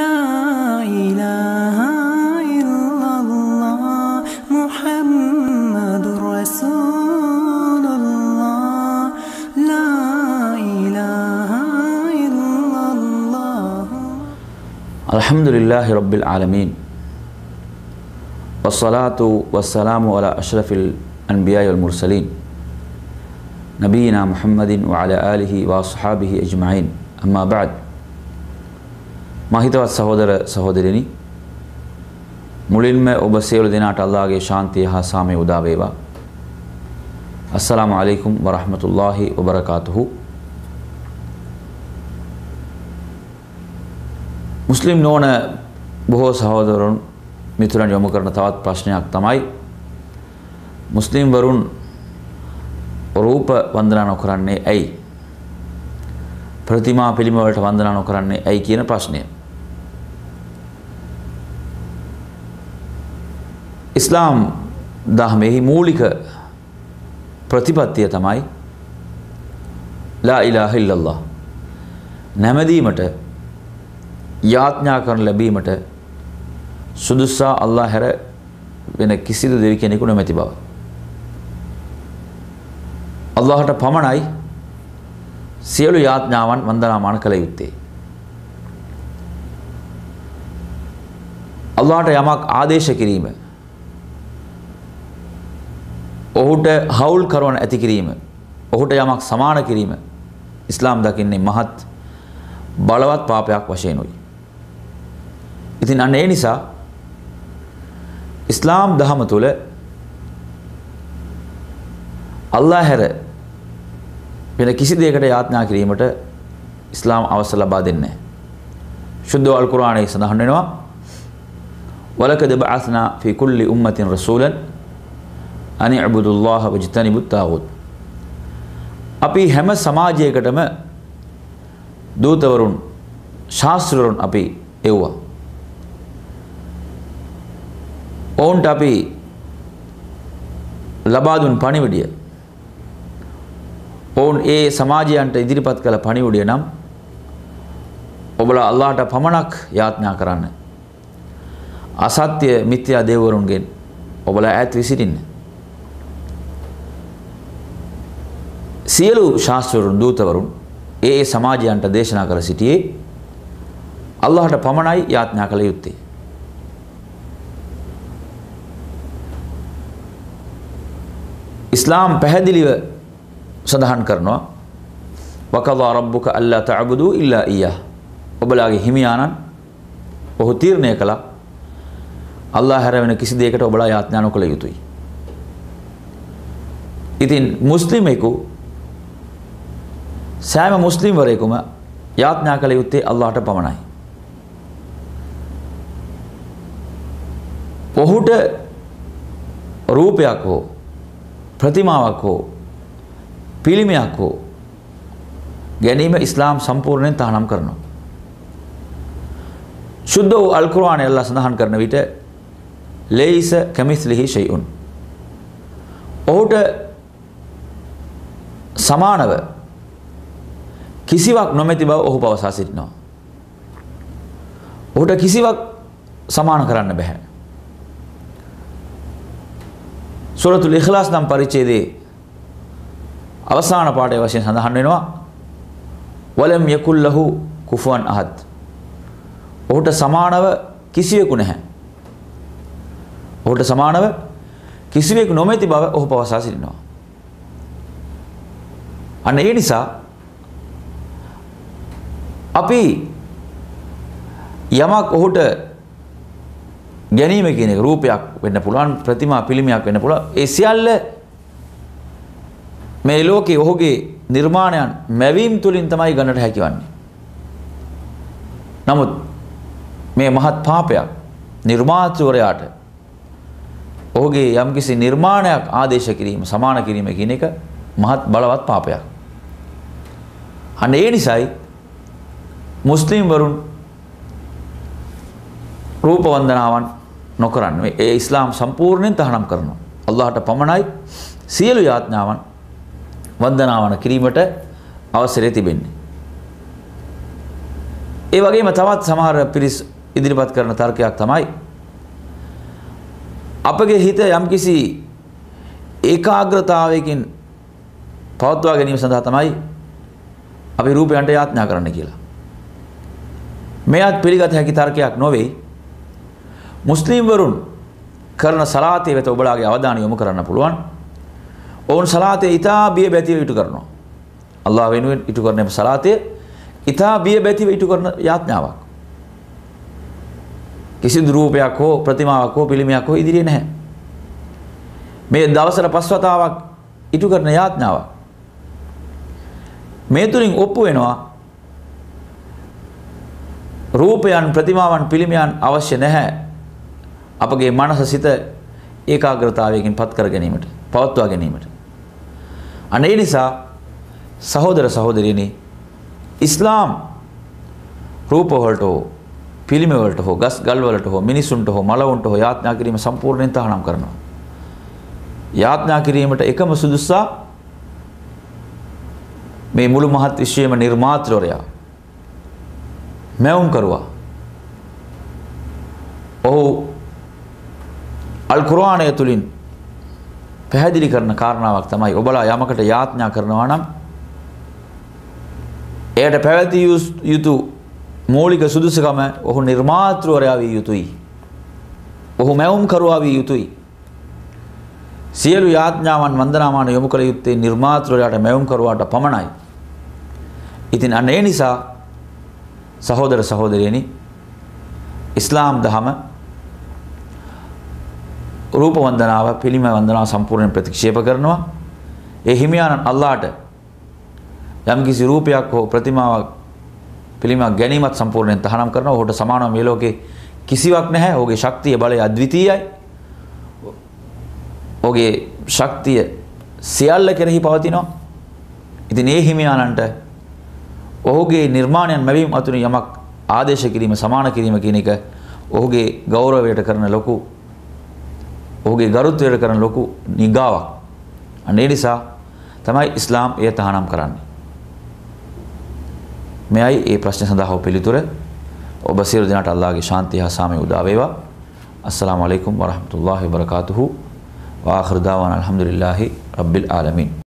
لا إله إلا الله محمد رسول الله. لا إله إلا الله. الحمد لله رب العالمين. والصلاة والسلام على أشرف الأنبياء والمرسلين. نبينا محمد وعلى آله وأصحابه أجمعين. أما بعد මහිතවත් සහෝදර සහෝදරනි මුලින්ම ඔබ සියලු දෙනාට අල්ලාහගේ ශාන්තිය හා සාමය උදා වේවා. අස්සලාමු අලයිකුම් වරහමතුල්ලාහි වබරකාතුහු. මුස්ලිම් නොවන බොහෝ සහෝදරුන් මිතුරන් යොමු කරන තවත් ප්‍රශ්නයක් තමයි මුස්ලිම් වරුන් රූප වන්දනා නොකරන්නේ ඇයි? ප්‍රතිමා පිළිම වලට වන්දනා නොකරන්නේ ඇයි කියන ප්‍රශ්නය. ඉස්ලාම් දහමෙහි මූලික ප්‍රතිපත්තිය තමයි ලා ඉලාහ ඉල්ලල්ලාහ් නැමදීමට යාඥා කරන ලැබීමට සුදුස්සා අල්ලාහ් හැර වෙන කිසිදු දෙවි කෙනෙකු නොමැති බව. අල්ලාහට පමණයි සියලු යාඥාවන් වන්දනාමාන කළ යුත්තේ. අල්ලාහට යමක් ආදේශ කිරීම ඔහුට හවුල් කරවන ඇති කිරීම ඔහුට යමක් සමාන කිරීම ඉස්ලාම් දකින්නේ මහත් බලවත් පාපයක් වශයෙන්ුයි. ඉතින් අන්න ඒ නිසා ඉස්ලාම් දහම තුළ අල්ලා හැර වෙන කිසි දෙයකට යාඥා කිරීමට ඉස්ලාම් අවසර ලබා දෙන්නේ ශුද්ධ අල් කුර්ආනයේ සඳහන් වෙනවා වලකද බඅස්නා ෆී කුල්ලි උම්මතින් රසූලන් අනි අබුදුල්ලාහ වජ්තනිබුත් තාගුත් අපි හැම සමාජයකටම දූතවරුන් ශාස්ත්‍රවරුන් අපි එව්වා ඔවුන්ට අපි ලබා දුන් පණිවිඩය ඔවුන් ඒ සමාජයන්ට ඉදිරිපත් කළ පණිවුඩිය නම් ඔබලා අල්ලාහට පමණක් යාඥා කරන්න. අසත්‍ය මිත්‍යා දේවරුන්ගෙන් ඔබලා ඈත් විසිටින්න. සියලු ශාස්ත්‍රවරුන් දූතවරුන් ඒ ඒ සමාජයන්ට දේශනා කර සිටියේ අල්ලාහට පමණයි යාඥා කළ යුත්තේ. ඉස්ලාම් පැහැදිලිව සඳහන් කරනවා වකදා රබ්බුක අල්ලා තඅබුදු ඉල්ලා ඊයා ඔබලාගේ හිමියාණන් ඔහු තීරණය කළා අල්ලාහ හැර වෙන කිසි දෙයකට ඔබලා යාඥා නොකළ යුතුයි. ඉතින් මුස්ලිමෙකු සෑම මුස්ලිම්වරයෙකුම යාඥා කළ යුත්තේ අල්ලාහට පමණයි. ඔහුට රූපයක් හෝ ප්‍රතිමාවක් හෝ පිළිමයක් හෝ ගැනීම ඉස්ලාම් සම්පූර්ණයෙන් තහනම් කරනවා. ශුද්ධ වූ අල් කුර්ආනයේ අල්ලාහ් සඳහන් කරන විට ලේයිස කමිස්ලිහි ෂයිඋන්. ඔහුට සමානව කිසිවක් නොමැති බව ඔහු පවසා සිටිනවා. ඔහුට කිසිවක් සමාන කරන්න බෑ. සූරතුල් ඉඛ්ලාස් නම් පරිච්ඡේදයේ අවසාන පාඩය වශයෙන් සඳහන් වෙනවා වලම් යකුල් ලහු කුෆුවන් අහත්. ඔහුට සමානව කිසිවෙකු නැහැ. ඔහුට සමානව කිසිවෙකු නොමැති බව ඔහු පවසා සිටිනවා. අන්න ඒ නිසා අපි යමක් ඔහුට ගැනීම කියන එක රූපයක් වෙන්න පුළුවන් ප්‍රතිමා පිළිමයක් වෙන්න පුළුවන් ඒ සියල්ල මේ ලෝකේ ඔහුගේ නිර්මාණයන් මැවීම් තුලින් තමයි ගන්නට හැකිවන්නේ. නමුත් මේ මහත් පාපයක් නිර්මාතෘවරයාට ඔහුගේ යම්කිසි නිර්මාණයක් ආදේශ කිරීම සමාන කිරීම කියන එක මහත් බලවත් පාපයක්. අන්න ඒ නිසායි මුස්ලිම් වරුන් රූප වන්දනාවන් නොකරන්න. ඒ ඉස්ලාම් සම්පූර්ණයෙන් තහනම් කරනවා. අල්ලාහට පමණයි සියලු යාඥාවන් වන්දනාවන කිරීමට අවසරය තිබෙන්නේ. ඒ වගේම තවත් සමහර පිරිස් ඉදිරිපත් කරන තර්කයක් තමයි අපගේ හිත යම්කිසි ඒකාග්‍රතාවයකින් පවත්වා ගැනීම සඳහා තමයි අපි රූපයන්ට යාඥා කරන්න කියලා. මෙයත් පිළිගත හැකි තර්කයක් නොවේ. මුස්ලිම් වරුන් කරන සලාතේ වෙත ඔබලාගේ අවධානය යොමු කරන්න පුළුවන්. ඔවුන් සලාතේ ඊටා බිය බැතිව ඉටු කරනවා. අල්ලාහ් වෙනුවෙන් ඉටු කරන සලාතේ ඊටා බිය බැතිව ඉටු කරන යාඥාවක්. කිසිදු රූපයක් හෝ ප්‍රතිමාවක් හෝ පිළිමයක් හෝ ඉදිරියේ නැහැ. මේ දවසට පස්වතාවක් ඉටු කරන යාඥාවක්. මේ තුලින් ඔප්පු වෙනවා රූපයන් ප්‍රතිමාවන් පිළිමයන් අවශ්‍ය නැහැ. අපගේ මනස සිත ඒකාග්‍රතාවයකින් පත් කර ගැනීමට, පවත්වා ගැනීමට. අනේ නිසා සහෝදර සහෝදරියනි ඉස්ලාම් රූප වලට හෝ පිළිම වලට හෝ ගස් ගල් වලට හෝ මිනිසුන්ට හෝ මලවුන්ට හෝ යාඥා කිරීම සම්පූර්ණයෙන් තහනම් කරනවා. යාඥා කිරීමට එකම සුදුස්සා මේ මුළු මහත් විශ්වයේම නිර්මාතෘවරයා මැවුම් කරුවා. ඔහු අල් කුර්ආනය තුලින් පැහැදිලි කරන කාරණාවක් තමයි ඔබලා යමකට යාඥා කරනවා නම් එයට පැවතිය යුතු මූලික සුදුසුකම ඔහු නිර්මාතෘවරයා විය යුතුයි. ඔහු මැවුම් කරුවා විය යුතුයි. සියලු යාඥාවන් වන්දනාමාන යොමු කළ යුත්තේ නිර්මාතෘවරයාට මැවුම් කරුවාට පමණයි. ඉතින් අන්න ඒ නිසා සහෝදර සහෝදරියනි ඉස්ලාම් දහම රූප වන්දනාව පිළිම වන්දනාව සම්පූර්ණයෙන් ප්‍රතික්ෂේප කරනවා. ඒ හිමියාණන් අල්ලාහට යම්කිසි රූපයක් හෝ ප්‍රතිමාවක් පිළිමයක් ගැනීමත් සම්පූර්ණයෙන් තහනම් කරනවා. ඔහුට සමානව මේ ලෝකේ කිසිවක් නැහැ. ඔහුගේ ශක්තිය බලය අද්විතීයයි. ඔහුගේ ශක්තිය සියල්ල කෙරෙහි පවතිනවා. ඉතින් ඒ හිමියාණන්ට ඔහුගේ නිර්මාණයන් මැවීම අතුරින් යමක් ආදේශ කිරීම සමාන කිරීම කියන එක ඔහුගේ ගෞරවයට කරන ලොකු ඔහුගේ ගරුත්වයට කරන ලොකු නිගාවක්. අනේ නිසා තමයි ඉස්ලාම් එය තහනම් කරන්නේ. මෙයයි ඒ ප්‍රශ්න සඳහා පිළිතුර. ඔබ සියලු දෙනාට අල්ලාහගේ ශාන්තිය හා සාමය උදා වේවා. අස්සලාමු අලයිකුම් වරහමතුල්ලාහි වබරකාතුහු. වාඛිර දාවාන අල්හම්දුලිල්ලාහි රබ්බිල් ආලමීන්.